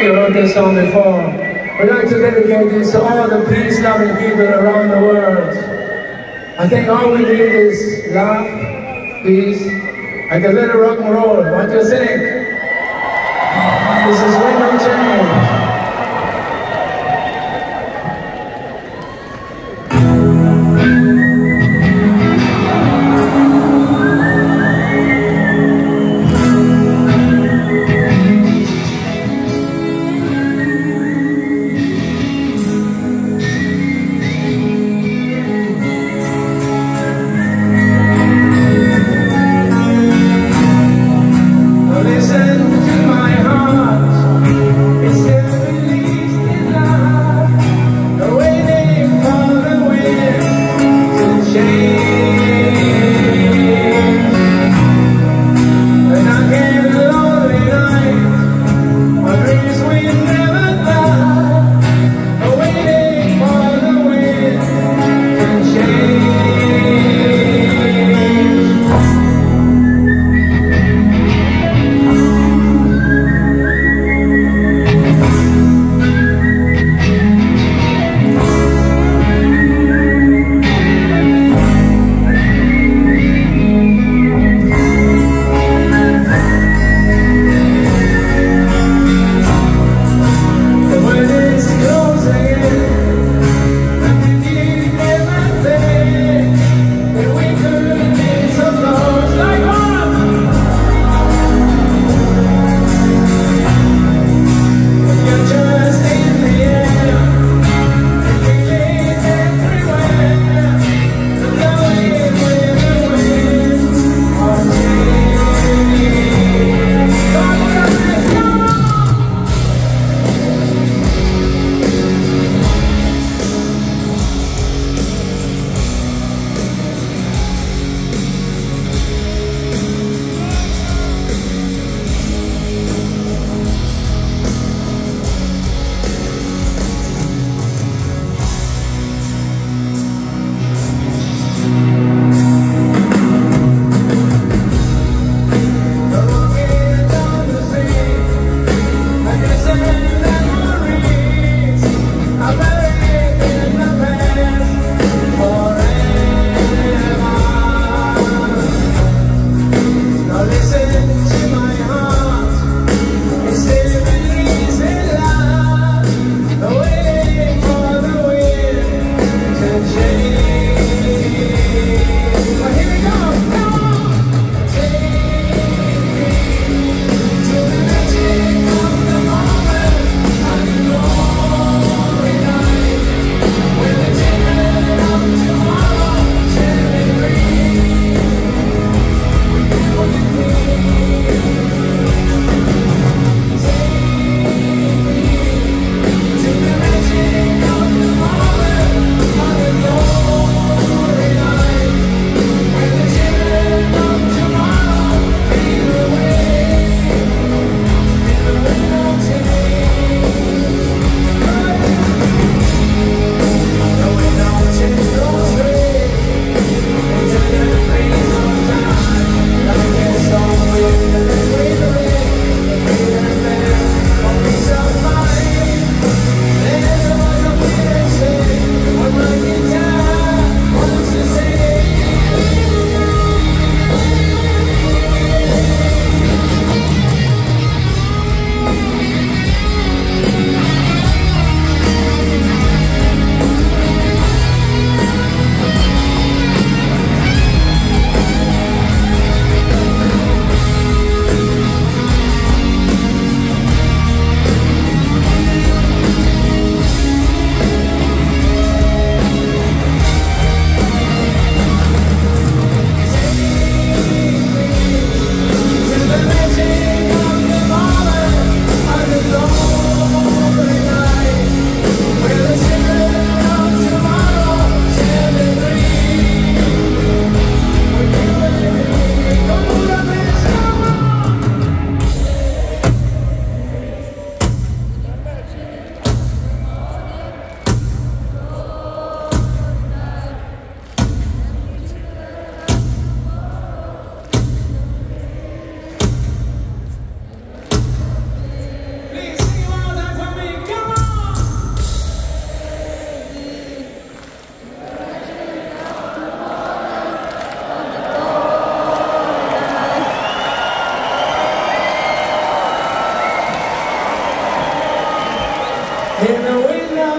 You heard this song before. We'd like to dedicate this to all the peace-loving people around the world. I think all we need is love, peace, and a little rock and roll. What do you think? This is of Change.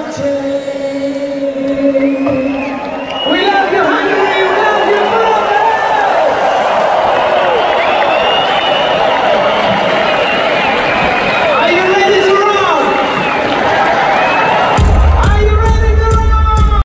Change.